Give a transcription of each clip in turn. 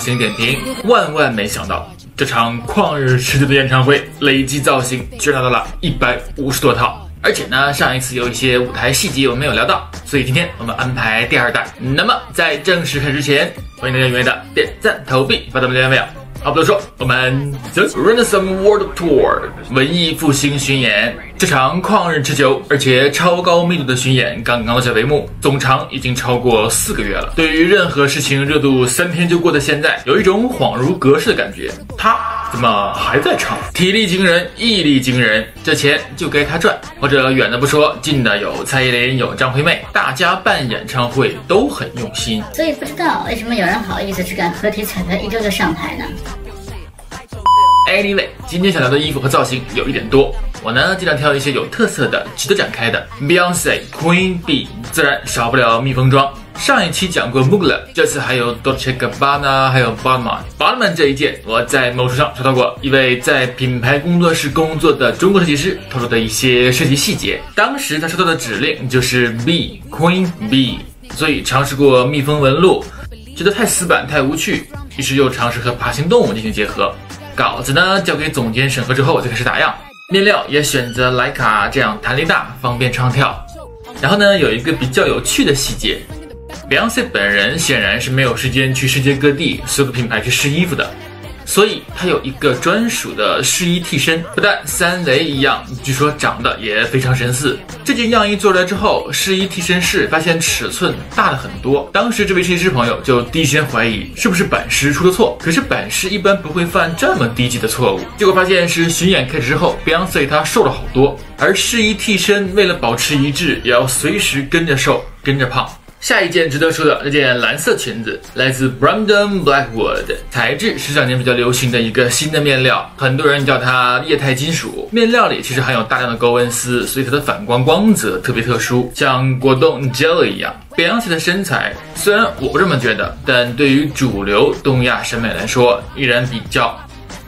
星点评。万万没想到，这场旷日持久的演唱会累计造型居然达到了一百五十多套。而且呢，上一次有一些舞台细节我们没有聊到，所以今天我们安排第二弹。那么在正式开始之前，欢迎大家踊跃的点赞投币，发到我们留言。话不多说，我们走 Renaissance World Tour 文艺复兴巡演这场旷日持久而且超高密度的巡演刚刚落下帷幕，总长已经超过四个月了。对于任何事情热度三天就过的现在，有一种恍如隔世的感觉。他。怎么还在唱？体力惊人，毅力惊人，这钱就该他赚。或者远的不说，近的有蔡依林，有张惠妹，大家办演唱会都很用心。所以不知道为什么有人好意思去干合体彩排一周就上台呢？Anyway，今天想聊的衣服和造型有一点多，我呢尽量挑一些有特色的、值得展开的。Beyonce Queen B，自然少不了蜜蜂装。上一期讲过 Mugler，这次还有 Dolce Gabbana，还有 Balmain。Balmain 这一件，我在某书上刷到过一位在品牌工作室工作的中国设计师透露的一些设计细节。当时他收到的指令就是 B Queen B，所以尝试过蜜蜂纹路，觉得太死板太无趣，于是又尝试和爬行动物进行结合。稿子呢交给总监审核之后，我就开始打样。面料也选择莱卡这样弹力大，方便唱跳。然后呢，有一个比较有趣的细节。Beyonce 本人显然是没有时间去世界各地所有品牌去试衣服的，所以她有一个专属的试衣替身，不但三维一样，据说长得也非常神似。这件样衣做出来之后，试衣替身室发现尺寸大了很多。当时这位设计师朋友就第一时间怀疑是不是版师出了错，可是版师一般不会犯这么低级的错误。结果发现是巡演开始之后，Beyonce 她瘦了好多，而试衣替身为了保持一致，也要随时跟着瘦，跟着胖。下一件值得说的，这件蓝色裙子来自 Brandon Blackwood，材质是这两年比较流行的一个新的面料，很多人叫它液态金属。面料里其实含有大量的高温丝，所以它的反光光泽特别特殊，像果冻 jelly 一样。Beyonce 的身材虽然我不这么觉得，但对于主流东亚审美来说依然比较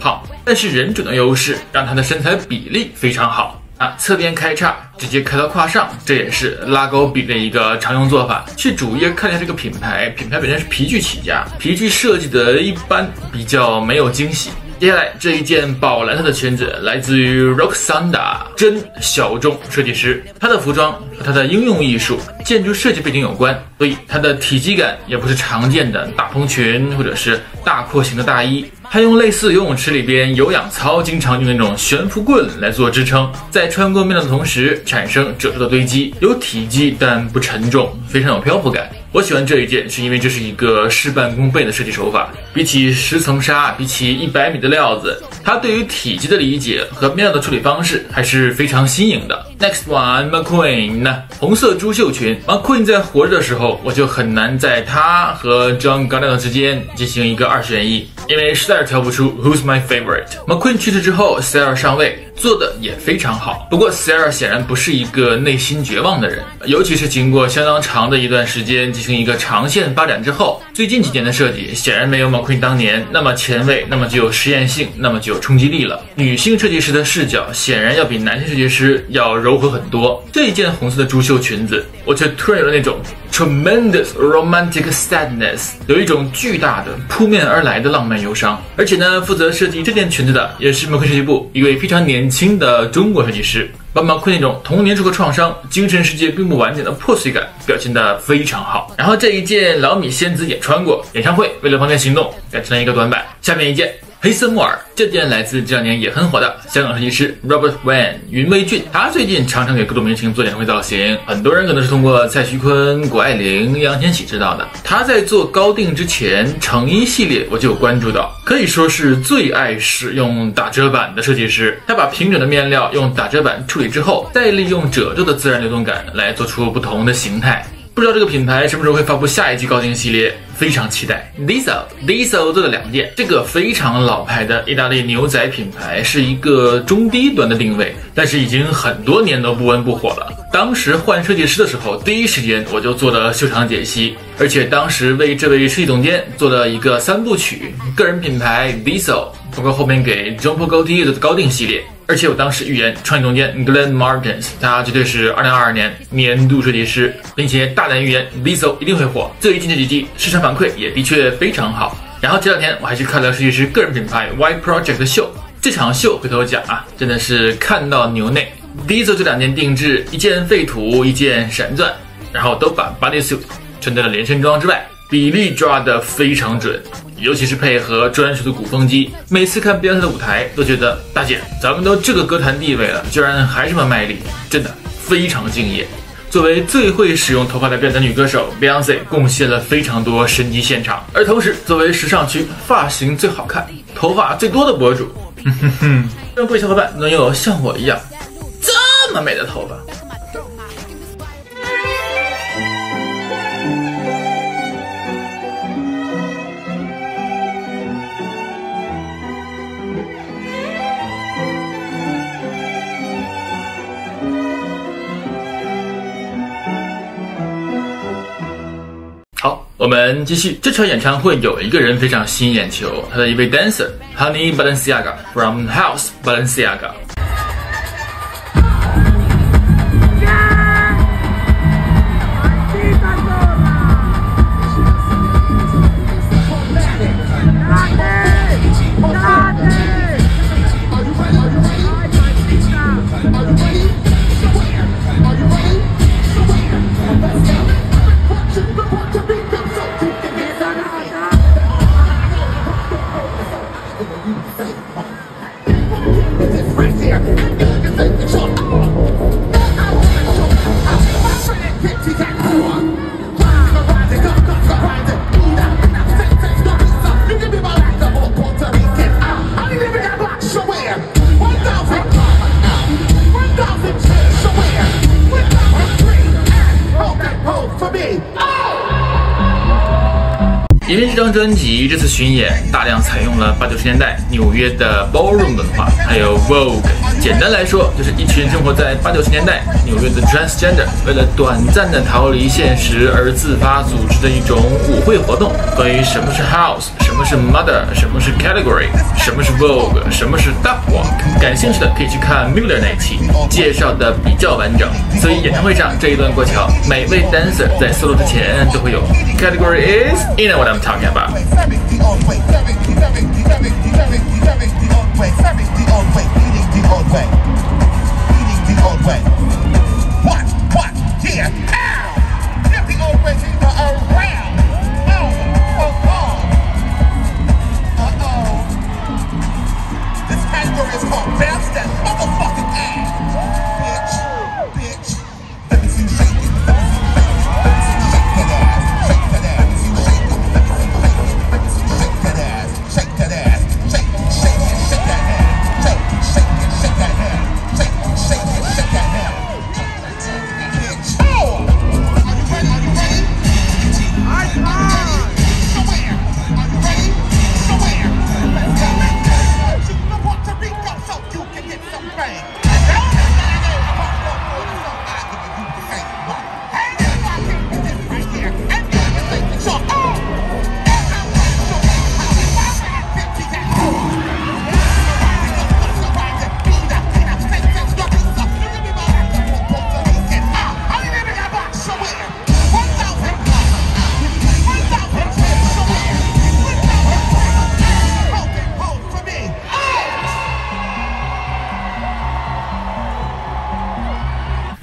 胖，但是人种的优势让她的身材比例非常好。侧边开叉，直接开到胯上，这也是拉高比的一个常用做法。去主页看一下这个品牌，品牌本身是皮具起家，皮具设计的一般，比较没有惊喜。接下来这一件宝蓝色的裙子来自于 Roxanda 真小众设计师，她的服装和她的应用艺术、建筑设计背景有关，所以她的体积感也不是常见的大蓬裙或者是大廓形的大衣。它用类似游泳池里边有氧操经常用那种悬浮棍来做支撑，在穿过面料的同时产生褶皱的堆积，有体积但不沉重，非常有漂浮感。我喜欢这一件，是因为这是一个事半功倍的设计手法。比起十层纱，比起一百米的料子，它对于体积的理解和面料的处理方式还是非常新颖的。Next one，McQueen，红色珠绣裙。McQueen 在活着的时候，我就很难在他和 John Galliano 之间进行一个二选一，因为实在是挑不出 Who's my favorite。McQueen 去世之后，Sarah 上位。做的也非常好，不过 Sarah 显然不是一个内心绝望的人，尤其是经过相当长的一段时间进行一个长线发展之后，最近几年的设计显然没有 McQueen 当年那么前卫，那么具有实验性，那么具有冲击力了。女性设计师的视角显然要比男性设计师要柔柔和很多。这一件红色的珠绣裙子，我却突然有了那种 tremendous romantic sadness，有一种巨大的扑面而来的浪漫忧伤。而且呢，负责设计这件裙子的也是某刻设计部一位非常年。轻的中国设计师，把马奎那种童年受过创伤、精神世界并不完整的破碎感表现得非常好。然后这一件老米仙子也穿过，演唱会为了方便行动改成了一个短版。下面一件。黑色木耳，这件来自这两年也很火的香港设计师 Robert Wan 云微俊。他最近常常给各种明星做演唱会造型，很多人可能是通过蔡徐坤、谷爱凌、易烊千玺知道的。他在做高定之前，成衣系列我就有关注到，可以说是最爱使用打折板的设计师。他把平整的面料用打折板处理之后，再利用褶皱的自然流动感来做出不同的形态。不知道这个品牌什么时候会发布下一季高定系列，非常期待。Diesel Diesel 做了两件，这个非常老牌的意大利牛仔品牌是一个中低端的定位，但是已经很多年都不温不火了。当时换设计师的时候，第一时间我就做了秀场解析，而且当时为这位设计总监做了一个三部曲，个人品牌 Viso 包括后面给 Jean Paul Gaultier 的高定系列。而且我当时预言，创意总监 Glenn Martins，他绝对是2022年年度设计师，并且大胆预言 Diesel 一定会火。最近这几季市场反馈也的确非常好。然后这两天我还去看了设计师个人品牌 Y Project 的秀，这场秀回头讲啊，真的是看到牛内。Diesel 这两件定制，一件废土，一件闪钻，然后都把 bodysuit 穿在了连身装之外，比例抓得非常准。尤其是配合专属的鼓风机，每次看 Beyonce 的舞台都觉得大姐，咱们都这个歌坛地位了，居然还这么卖力，真的非常敬业。作为最会使用头发的变态女歌手，Beyonce 贡献了非常多神级现场，而同时作为时尚区发型最好看、头发最多的博主，哼哼哼，让各位小伙伴能有像我一样这么美的头发。我们继续，这场演唱会有一个人非常吸引眼球，他的一位 dancer，Honey Balenciaga from House Balenciaga。这张专辑这次巡演大量采用了八九十年代纽约的 ballroom 文化，还有 Vogue。简单来说，就是一群生活在八九十年代纽约的 transgender，为了短暂的逃离现实而自发组织的一种舞会活动。关于什么是 house，什么是 mother，什么是 category，什么是 Vogue，什么是 duck walk，感兴趣的可以去看 Miller 那期，介绍的比较完整。所以演唱会上这一段过桥，每位 dancer 在 solo 之前都会有 category is，you know what I'm talking about。old way. Eating the old way. What? What? Yeah! Ow!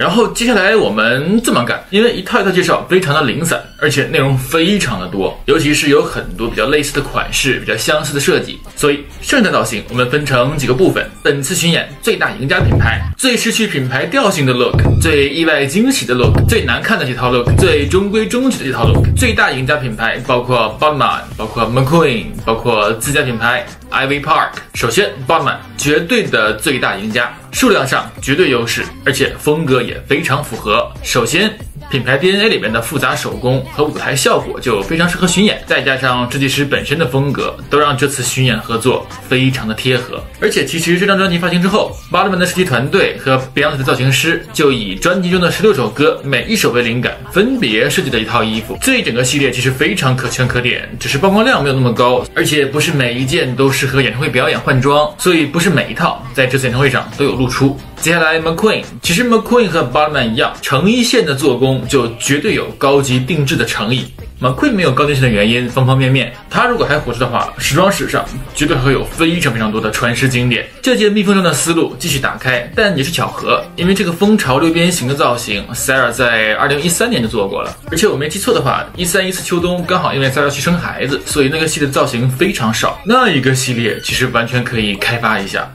然后接下来我们这么干，因为一套一套介绍非常的零散，而且内容非常的多，尤其是有很多比较类似的款式、比较相似的设计，所以圣诞造型我们分成几个部分。本次巡演最大赢家品牌、最失去品牌调性的 look、最意外惊喜的 look、最难看的这套 look、最中规中矩的这套 look。最大赢家品牌包括 b o t m a n 包括 McQueen，包括自家品牌 Ivy Park。首先 b o t m a 绝对的最大赢家。数量上绝对优势，而且风格也非常符合。首先。品牌 DNA 里面的复杂手工和舞台效果就非常适合巡演，再加上设计师本身的风格，都让这次巡演合作非常的贴合。而且其实这张专辑发行之后 b o t t m a n 的设计团队和 Beyonce 的造型师就以专辑中的十六首歌每一首为灵感，分别设计了一套衣服。这一整个系列其实非常可圈可点，只是曝光量没有那么高，而且不是每一件都适合演唱会表演换装，所以不是每一套在这次演唱会上都有露出。接下来 McQueen，其实 McQueen 和 Balmain 一样，成衣线的做工就绝对有高级定制的诚意。McQueen 没有高定性的原因，方方面面。他如果还活着的话，时装史上绝对会有非常非常多的传世经典。这件蜜蜂装的思路继续打开，但也是巧合，因为这个蜂巢六边形的造型，Sarah 在二零一三年就做过了。而且我没记错的话，一三一四秋冬刚好因为 Sarah 去生孩子，所以那个系列造型非常少。那一个系列其实完全可以开发一下。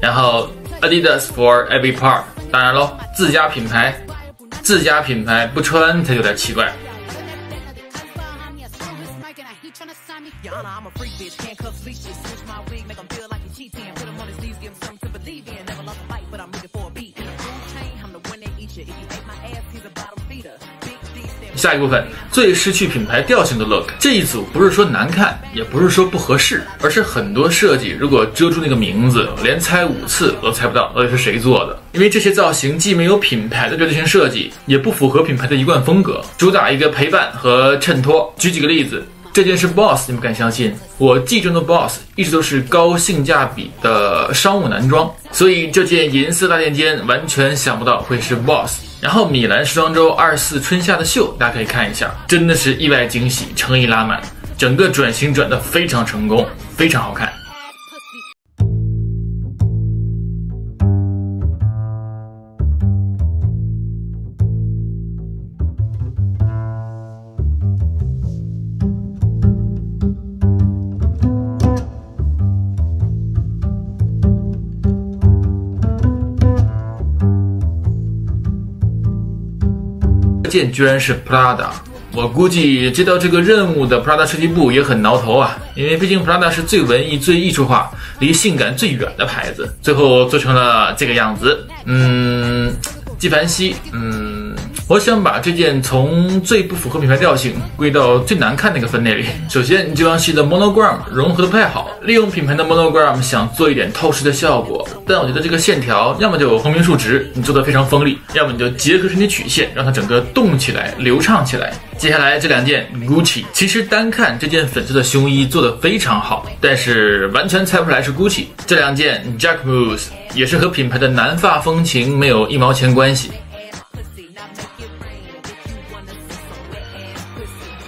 然后 Adidas for every part，当然喽，自家品牌，自家品牌不穿才有点奇怪。下一部分最失去品牌调性的 look，这一组不是说难看，也不是说不合适，而是很多设计如果遮住那个名字，连猜五次都猜不到到底是谁做的。因为这些造型既没有品牌的标志性设计，也不符合品牌的一贯风格，主打一个陪伴和衬托。举几个例子。这件是 Boss，你们敢相信？我记中的 Boss 一直都是高性价比的商务男装，所以这件银色大垫肩完全想不到会是 Boss。然后米兰时装周二四春夏的秀，大家可以看一下，真的是意外惊喜，诚意拉满，整个转型转得非常成功，非常好看。件居然是 Prada，我估计接到这个任务的 Prada 设计部也很挠头啊，因为毕竟 Prada 是最文艺、最艺术化、离性感最远的牌子，最后做成了这个样子。嗯，纪梵希，嗯。我想把这件从最不符合品牌调性归到最难看那个分类里。首先，这双系的 monogram 融合的不太好，利用品牌的 monogram 想做一点透视的效果，但我觉得这个线条要么就横平竖直，你做的非常锋利，要么你就结合身体曲线，让它整个动起来、流畅起来。接下来这两件 Gucci，其实单看这件粉色的胸衣做的非常好，但是完全猜不出来是 Gucci。这两件 Jacquemus 也是和品牌的南发风情没有一毛钱关系。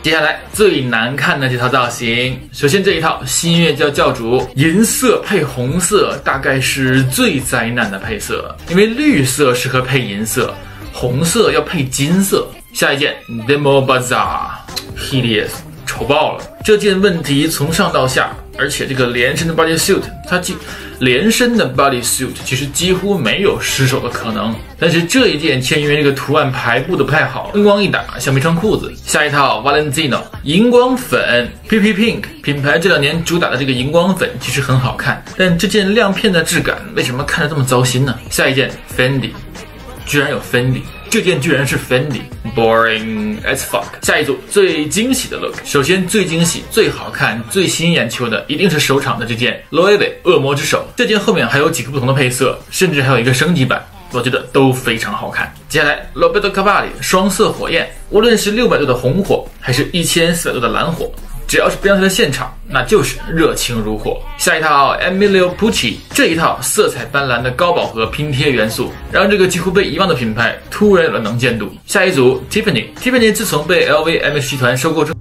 接下来最难看的这套造型，首先这一套新月教教主银色配红色，大概是最灾难的配色，因为绿色适合配银色，红色要配金色。下一件 Demo Bazaar，hideous，丑爆了。这件问题从上到下。而且这个连身的 body suit，它几连身的 body suit 其实几乎没有失手的可能。但是这一件却因为这个图案排布的不太好，灯光一打像没穿裤子。下一套 Valentino 荧光粉 PP Pink 品牌这两年主打的这个荧光粉其实很好看，但这件亮片的质感为什么看着这么糟心呢？下一件 Fendi，居然有 Fendi。这件居然是 Fendi，boring as fuck。下一组最惊喜的 look，首先最惊喜、最好看、最吸引眼球的一定是首场的这件 Loewe 恶魔之手。这件后面还有几个不同的配色，甚至还有一个升级版，我觉得都非常好看。接下来 Roberto Cavalli 双色火焰，无论是六百度的红火，还是一千四百度的蓝火。只要是不要他的现场，那就是热情如火。下一套 Emilio Pucci 这一套色彩斑斓的高饱和拼贴元素，让这个几乎被遗忘的品牌突然有了能见度。下一组 Tiffany，Tiffany 自从被 LVMH 集团收购之后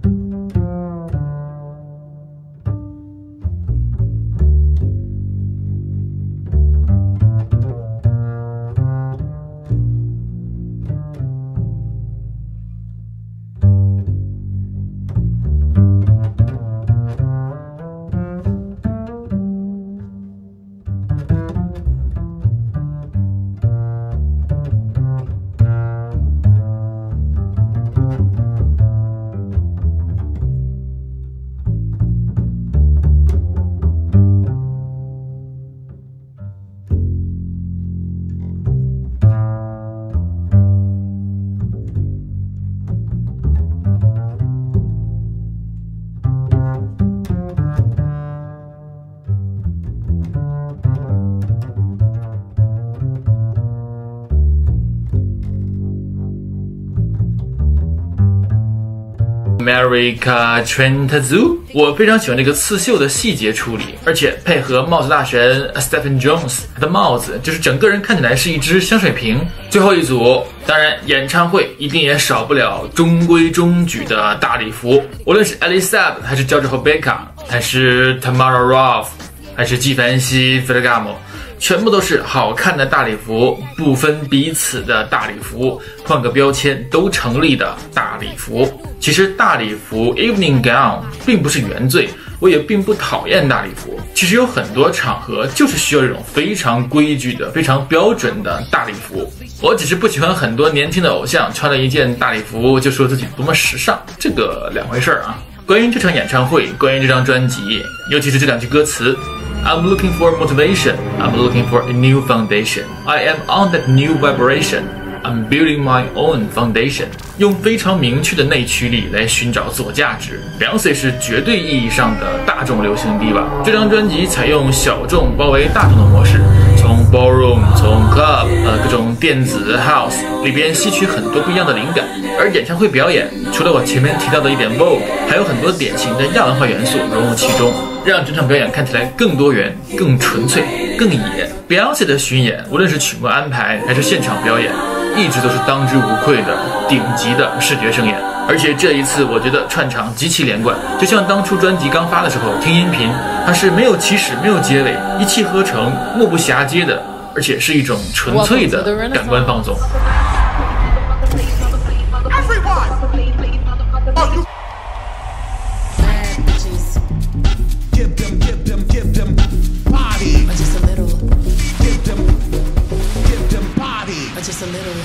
America Trent Zoo。我非常喜欢这个刺绣的细节处理，而且配合帽子大神 Stephen Jones，的帽子就是整个人看起来是一只香水瓶。最后一组，当然演唱会一定也少不了中规中矩的大礼服，无论是 Elisab，还是 George h o b e c a 还是 Tamara Roth，还是纪梵希 Ferragamo。全部都是好看的大礼服，不分彼此的大礼服，换个标签都成立的大礼服。其实大礼服 evening gown 并不是原罪，我也并不讨厌大礼服。其实有很多场合就是需要这种非常规矩的、非常标准的大礼服。我只是不喜欢很多年轻的偶像穿了一件大礼服就说自己多么时尚，这个两回事儿啊。关于这场演唱会，关于这张专辑，尤其是这两句歌词。I'm looking for motivation. I'm looking for a new foundation. I am on that new vibration. I'm building my own foundation. 用非常明确的内驱力来寻找自我价值。Beyonce 是绝对意义上的大众流行地吧？这张专辑采用小众包围大众的模式，从 ballroom、从 club 呃各种电子 house 里边吸取很多不一样的灵感。而演唱会表演，除了我前面提到的一点 vogue，还有很多典型的亚文化元素融入其中。让整场表演看起来更多元、更纯粹、更野。Beyonce 的巡演，无论是曲目安排还是现场表演，一直都是当之无愧的顶级的视觉盛宴。而且这一次，我觉得串场极其连贯，就像当初专辑刚发的时候听音频，它是没有起始、没有结尾，一气呵成、目不暇接的，而且是一种纯粹的感官放纵。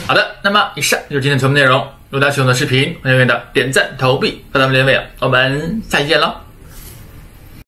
好的，那么以上就是今天全部内容。如果大家喜欢我的视频，欢迎的点赞、投币、和咱们、连尾。我们下期见喽！